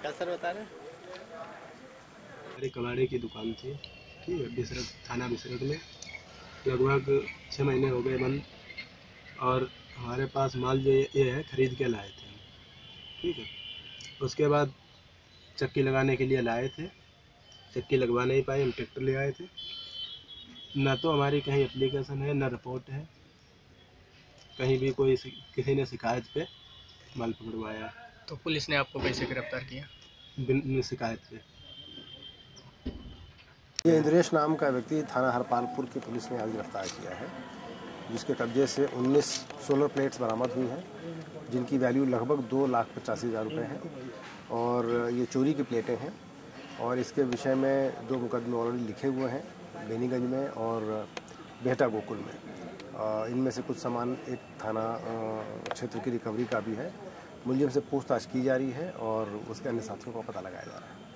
क्या सर बता रहे कबाड़े की दुकान थी, ठीक है, बिसरत, थाना बिसरत में। लगभग छः महीने हो गए बंद, और हमारे पास माल जो ये है, खरीद के लाए थे। ठीक है, उसके बाद चक्की लगाने के लिए लाए थे। चक्की लगवा नहीं पाए, हम ट्रैक्टर ले आए थे। ना तो हमारी कहीं एप्लीकेशन है ना रिपोर्ट है। कहीं भी कोई किसी ने शिकायत पे माल पकड़वाया। तो पुलिस ने आपको कैसे गिरफ़्तार किया? बिन शिकायत पे। ये इंद्रेश नाम का व्यक्ति थाना हरपालपुर की पुलिस ने आज गिरफ़्तार किया है जिसके कब्जे से 19 सोलर प्लेट्स बरामद हुई हैं जिनकी वैल्यू लगभग दो लाख पचासी हज़ार रुपये है और ये चोरी की प्लेटें हैं। और इसके विषय में दो मुकदमे ऑलरेडी लिखे हुए हैं, बेनीगंज में और बेहटा गोकुल में। इनमें से कुछ सामान एक थाना क्षेत्र की रिकवरी का भी है। मुलजिम से पूछताछ की जा रही है और उसके अन्य साथियों का पता लगाया जा रहा है।